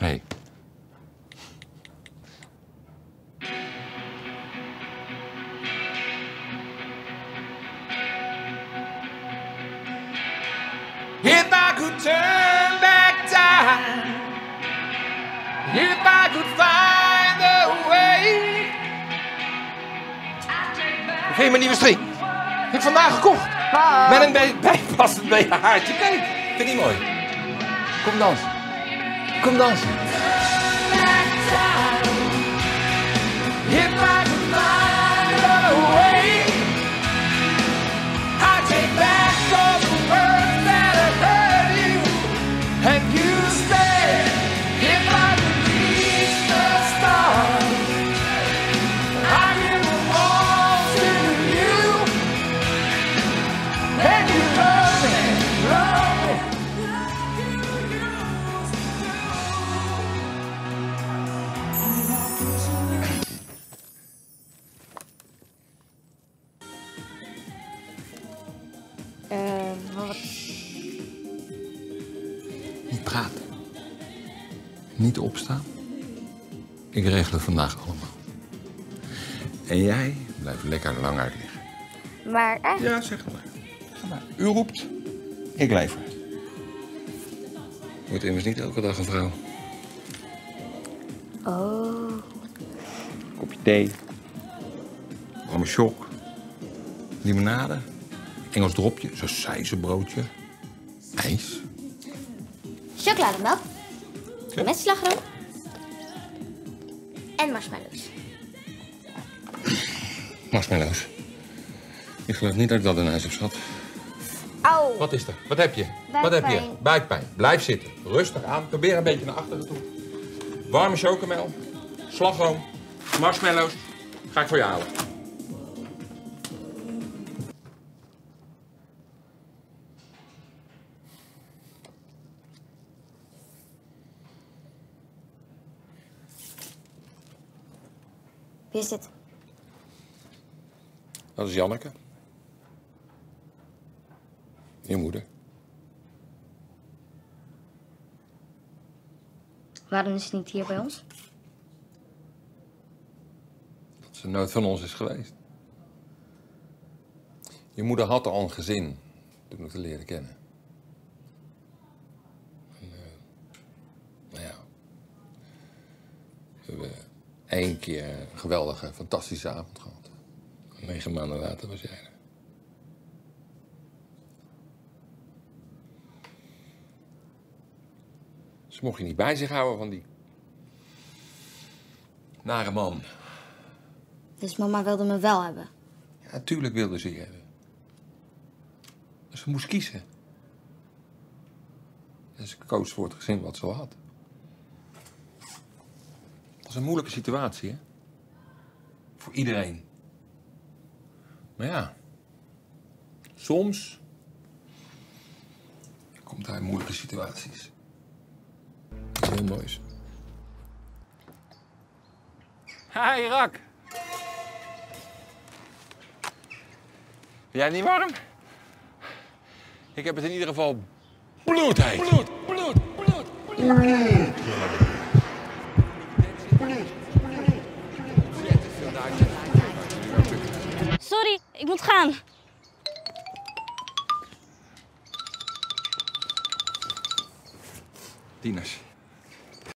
Hey. If I could turn back time, if I could find a way. Hey, mijn nieuwe string. Heb ik vandaag gekocht. Met een bij- bijpassend BH'tje. Kijk, vind je mooi? Kom dansen. Kom dansen. If Eh, wat... Niet praten. Niet opstaan. Ik regel het vandaag allemaal. En jij blijft lekker lang uit liggen. Maar echt? Ja, zeg het maar. Zeg maar. U roept, ik lever. Wordt immers niet elke dag een vrouw. Oh. Kopje thee. Shock. Limonade. Engels dropje. broodje, IJs. Chocolademelk. Ja. Met slagroom. En marshmallows. Marshmallows. Ik geloof niet dat ik dat in huis heb, schat. Au. Wat is er? Wat heb je? Wat heb je? Buikpijn. Buikpijn. Blijf zitten. Rustig aan. Probeer een beetje naar achteren toe. Warme chocomel. Slagroom. Marshmallows. Ga ik voor je halen. Wie is dit? Dat is Janneke. Je moeder. Waarom is ze niet hier bij ons? Dat ze nooit van ons is geweest. Je moeder had al een gezin toen ik te leren kennen. En, eh, nou ja. We hebben één keer een geweldige, fantastische avond gehad. Negen maanden later was jij er. Ze mocht je niet bij zich houden van die nare man. Dus mama wilde me wel hebben. Ja, natuurlijk wilde ze je hebben. Maar ze moest kiezen. En ze koos voor het gezin wat ze al had. Dat is een moeilijke situatie, hè? Voor iedereen. Maar ja, soms komt hij in moeilijke situaties. Dat is heel moois. Hi, Rak. Ben jij niet warm? Ik heb het in ieder geval bloedheet. Bloed, bloed, bloed. Sorry, ik moet gaan. Tieners.